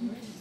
Amen.